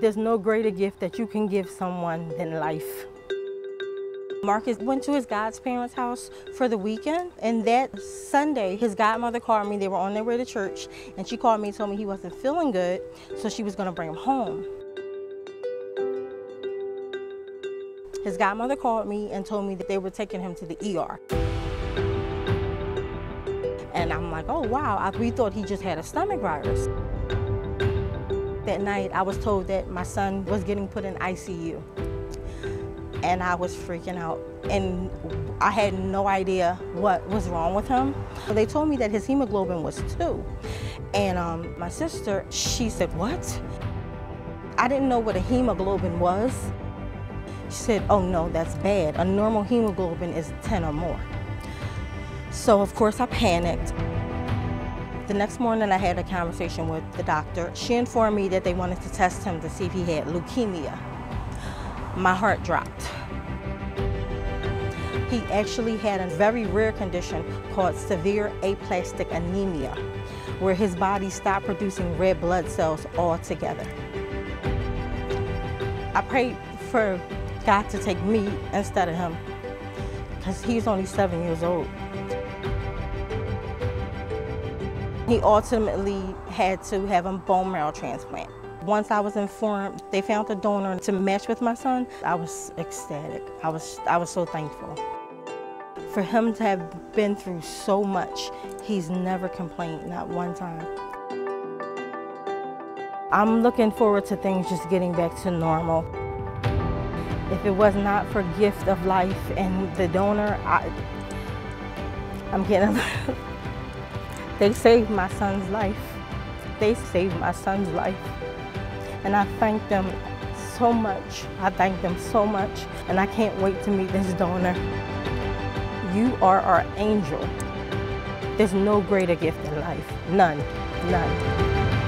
There's no greater gift that you can give someone than life. Marcus went to his God's parents' house for the weekend, and that Sunday, his godmother called me. They were on their way to church, and she called me and told me he wasn't feeling good, so she was going to bring him home. His godmother called me and told me that they were taking him to the ER. And I'm like, oh wow, we thought he just had a stomach virus. That night, I was told that my son was getting put in ICU and I was freaking out. And I had no idea what was wrong with him. They told me that his hemoglobin was two. And um, my sister, she said, what? I didn't know what a hemoglobin was. She said, oh no, that's bad. A normal hemoglobin is 10 or more. So of course I panicked. The next morning I had a conversation with the doctor. She informed me that they wanted to test him to see if he had leukemia my heart dropped. He actually had a very rare condition called severe aplastic anemia, where his body stopped producing red blood cells altogether. I prayed for God to take me instead of him, because he's only seven years old. He ultimately had to have a bone marrow transplant. Once I was informed they found a donor to match with my son, I was ecstatic. I was, I was so thankful. For him to have been through so much, he's never complained, not one time. I'm looking forward to things just getting back to normal. If it was not for gift of life and the donor, I, I'm getting, they saved my son's life. They saved my son's life. And I thank them so much. I thank them so much. And I can't wait to meet this donor. You are our angel. There's no greater gift in life. None. None.